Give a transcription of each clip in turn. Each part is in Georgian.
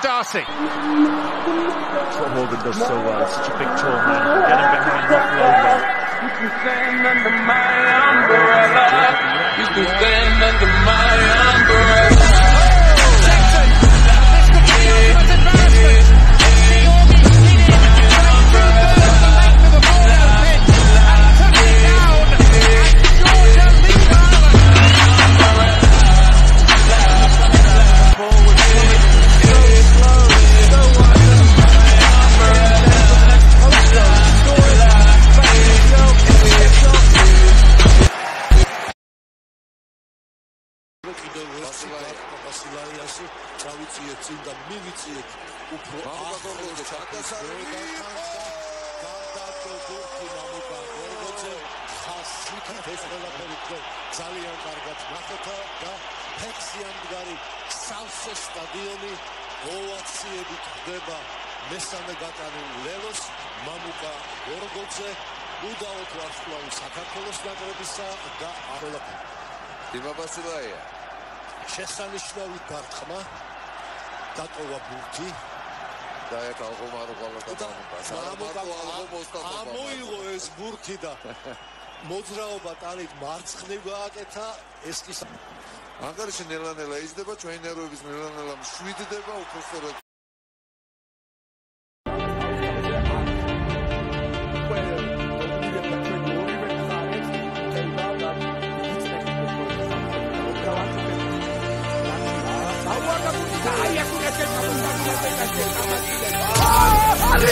Darcy. That's what Morgan does so well. Such a big tall man. Get him behind offload. You წავიწიეთ წინ და მივიწიეთ უფრო აღგორგოზე ჩაკასარი განდატო გორკი მამუკა გორგოძე ხასი ეს ყველაფერი თქვენ ძალიან კარგად ნახეთ და ფექსიან მდგარი სავსე სტადიონი ოვაციები ხდება მესამე გატანილ ლელოს მამუკა გორგოძე უდაოდ ვარსკვლავი საქართველოს ნაკრებისა და აროლაფერი დიმა ბასილაია შესანიშნავი გარტყმა დატოვა ბურთი. და აღომარო ყალა და მომკა ამოიღო ეს ბურთი და მოძრაობა ტანით მარცხნივ გააკეთა ეს კი ანგარიში ნელა-ნელა იზრდება ჩვენი ნერვების ნელა-ნელა მშვიდდება უფრო სწორად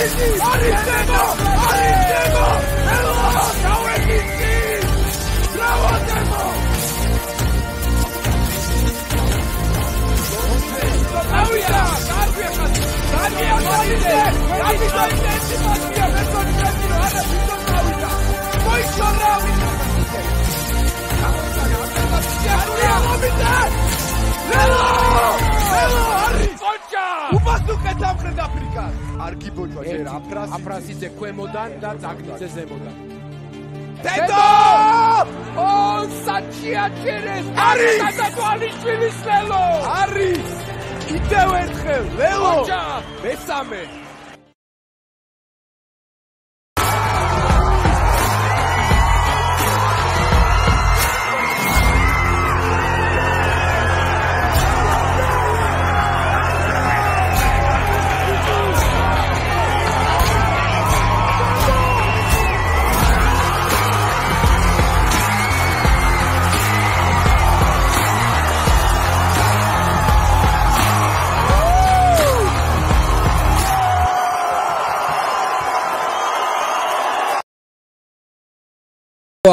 ¡Alicemo! ¡Alicemo! ¡Eduardo Cauetiti! ¡Trabajemos! ¡Cambia! ¡Cambia! ¡Cambia! ¡Cambia! ¡Cambia! ¡Cambia! ¡Cambia! ¡Cambia! ¡Cambia! ¡Cambia! კარგი ბოჭვა ჯერ აფრასი. აფრასიძე ქვემოდან და ზაგნიძე ზემოდან. დედო! ო საჩიაჩერეს არის გადავალიშვილის ლელო. არის. კიდევ ერთხელ ლელო. მესამე.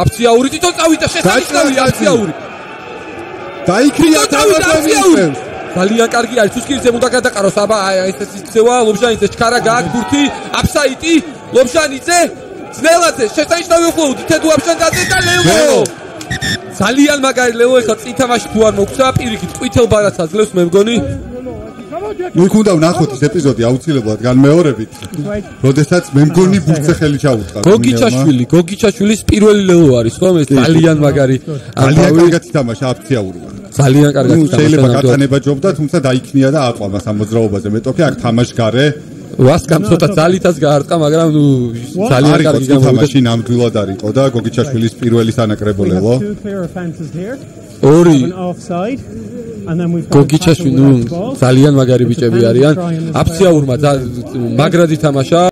აფციაური თვითონ წავიდა შესაძლებელი აფციაური. დაიქრია აფციაური. ძალიან კარგი არის თუსკირის ზემო და გადაყაროს აბა ეს ეს ისევა ლობჟანიძე ჩქარა გააგბურთი აფსაიტი ლობჟანიძე ძნელაძე შესაძლებელი ახლოუდი თედუ აფშანდაძე და ლევო ძალიან მაგარი ლევო ეხლა წინ თამაში თუ არ მოგცა პირიქით ყვითელ ბარათს აძლევს მე მგონი ნუ იქუნდა ვნახოთ ეს ეპიზოდი აუცილებლად განმეორებით. როდესაც მე მგონი ბურთზე ხელი ჩაუწყა. გოგიჩაშვილი, გოგიჩაშვილის პირველი ლეო არის ხო? ეს ძალიან მაგარი. ძალიან კარგად ითამაშა აფციაურმა. ძალიან კარგად ითამაშა. შეიძლება გატანება ჯობდა, თუმცა დაიქნია და აყვამა სამოძრაობაზე. მეტოქი აქ თამაშგარე ვასკამ ცოტა ძალითაც გაარტყა, მაგრამ ნუ ძალიან კარგი თამაში ნამდვილად არისო და გოგიჩაშვილის პირველი სანაკრებო ლეო. ორი გოგიჩაშვილი ნუ ძალიან მაგარი ბიჭები არიან. აფციაურმა მაგრად ითამაშა